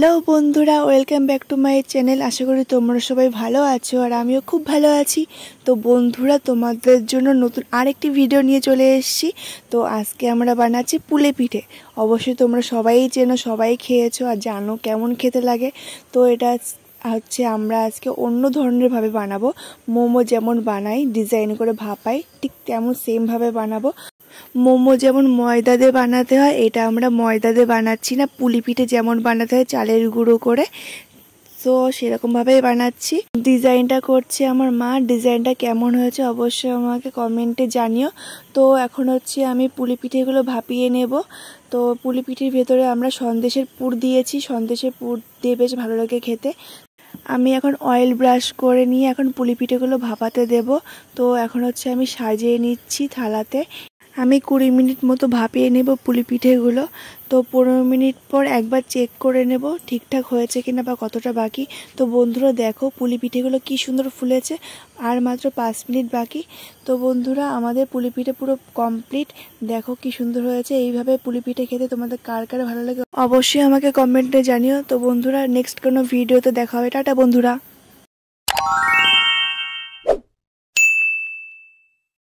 Hello বন্ধুরা, welcome back to my channel. আশা করি তোমরা সবাই ভালো আছো আর আমিও খুব ভালো আছি। তো বন্ধুরা, তোমাদের জন্য নতুন আরেকটি ভিডিও নিয়ে চলে এসেছি। তো আজকে আমরা বানাচ্ছি পুলে পিঠে। অবশ্যই তোমরা সবাই চেনো, সবাই খেয়েছো আর জানো কেমন খেতে লাগে। তো এটা হচ্ছে আমরা আজকে অন্য ধরনেরভাবে বানাবো। মোমো যেমন বানাই, ডিজাইন করে ভাপাই, ঠিক তেমন সেমভাবে বানাবো। মোমো যেমন ময়দা দিয়ে বানাতে হয়, এটা আমরা ময়দা দিয়ে বানাচ্ছি না পুলি পিঠে যেমন বানাতে হয়, চালের গুঁড়ো করে। তো সেরকমভাবেই বানাচ্ছি। ডিজাইনটা করছে আমার মা, ডিজাইনটা কেমন হয়েছে অবশ্যই আমাকে কমেন্টে জানিও। তো এখন হচ্ছে আমি পুলি পিঠেগুলো ভাপিয়ে নেব। তো পুলি পিঠের ভেতরে আমরা সন্দেশের পুর দিয়েছি, সন্দেশের পুর দিয়ে বেশ ভালো লাগে খেতে। আমি এখন অয়েল ব্রাশ করে নিয়ে এখন পুলি পিঠেগুলো ভাপাতে দেব। তো এখন হচ্ছে আমি সাজিয়ে নিচ্ছি থালাতে। আমি কুড়ি মিনিট মতো ভাপিয়ে নেব পুলি পিঠেগুলো। তো পনেরো মিনিট পর একবার চেক করে নেব ঠিকঠাক হয়েছে কিনা বা কতটা বাকি। তো বন্ধুরা দেখো পুলি পিঠেগুলো কি সুন্দর ফুলেছে। আর মাত্র পাঁচ মিনিট বাকি। তো বন্ধুরা আমাদের পুলি পিঠে পুরো কমপ্লিট দেখো কি সুন্দর হয়েছে। এইভাবে পুলি পিঠে খেতে তোমাদের কার কার ভালো লাগে অবশ্যই আমাকে কমেন্টে জানিও। তো বন্ধুরা নেক্সট কোনো ভিডিওতে দেখা হবে। টাটা বন্ধুরা।